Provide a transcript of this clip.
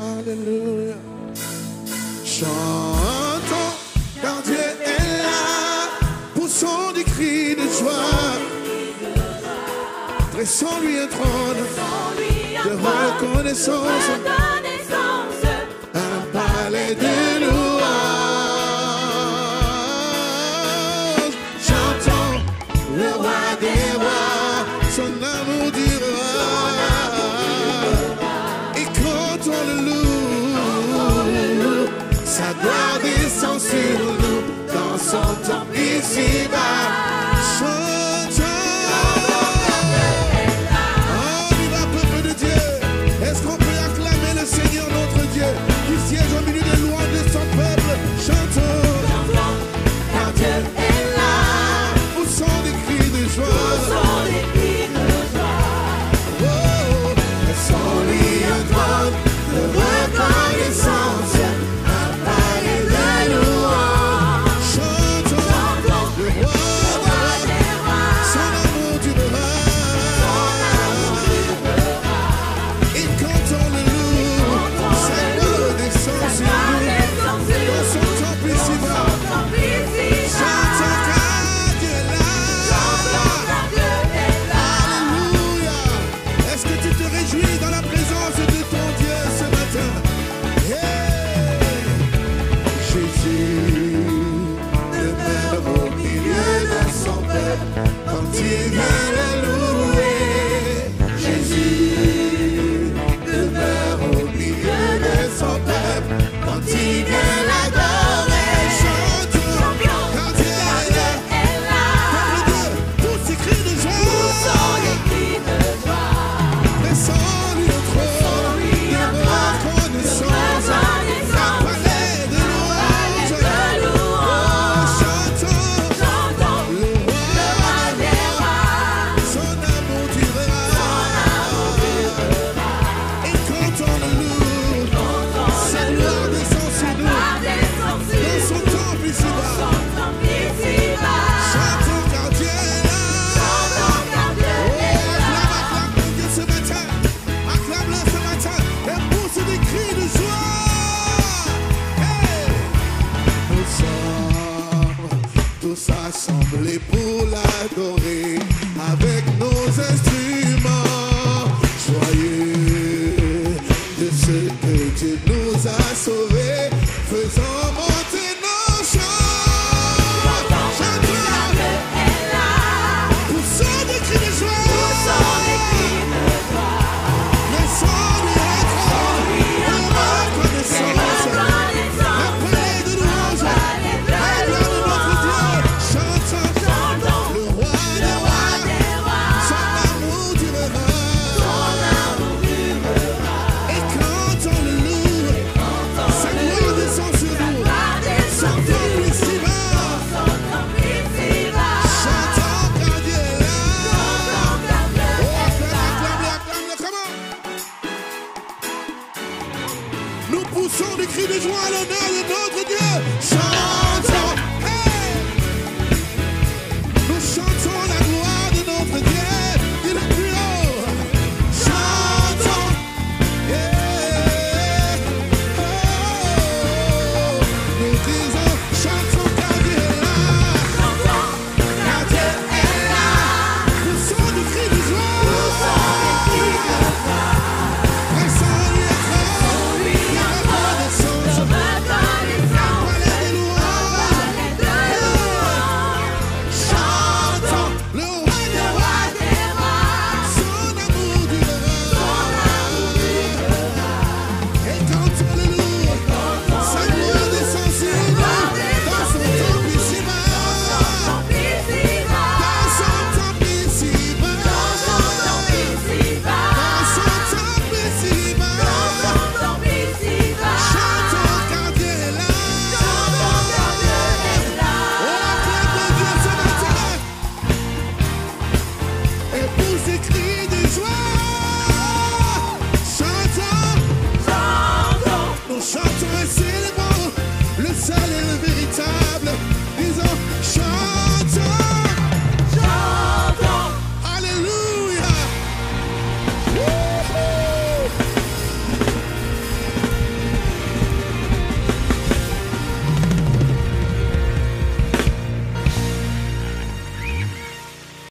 Alléluia. Chantons, car Dieu est là, poussons des cris de joie. Dressons-lui un trône de reconnaissance. soltam e se dá. tous assemblés pour l'adorer avec nos instruments. Joyeux de ce que Dieu nous a sauvés, Faisons wanna know the North again. you.